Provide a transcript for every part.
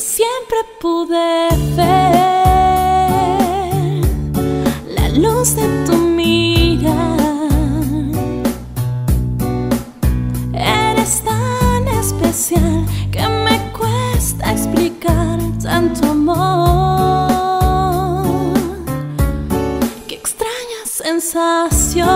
siempre pude ver la luz de tu mirar. Eres tan especial que me cuesta explicar tanto amor. Qué extraña sensación.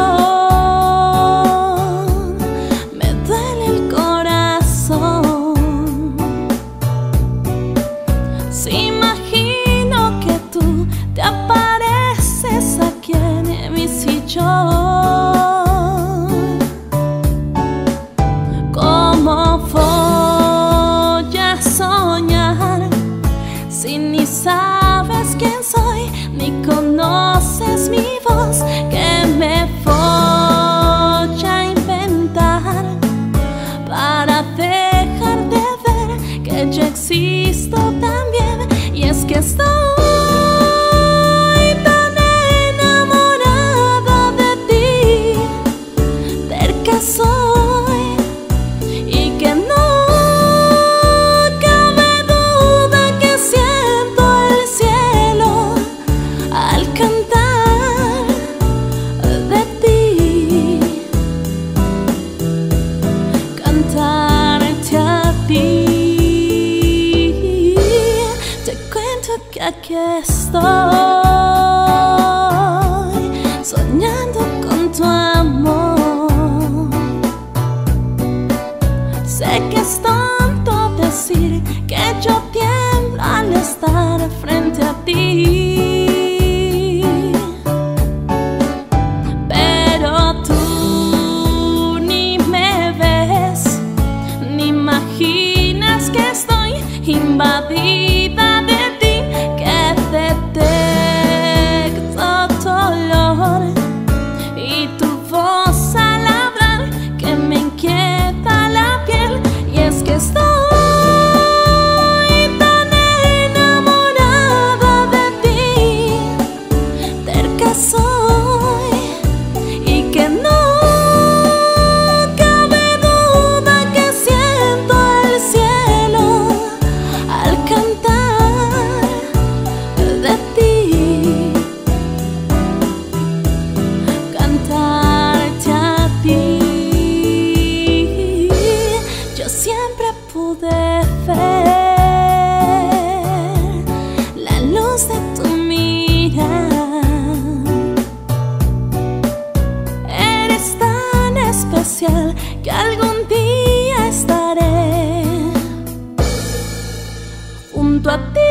Aquí estoy soñando con tu amor. Sé que es tonto decir que yo tiemblo al estar frente a ti. Pero tú ni me ves, ni imaginas que estoy invadida. De tu mirada, eres tan especial que algún día estaré junto a ti.